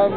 Um,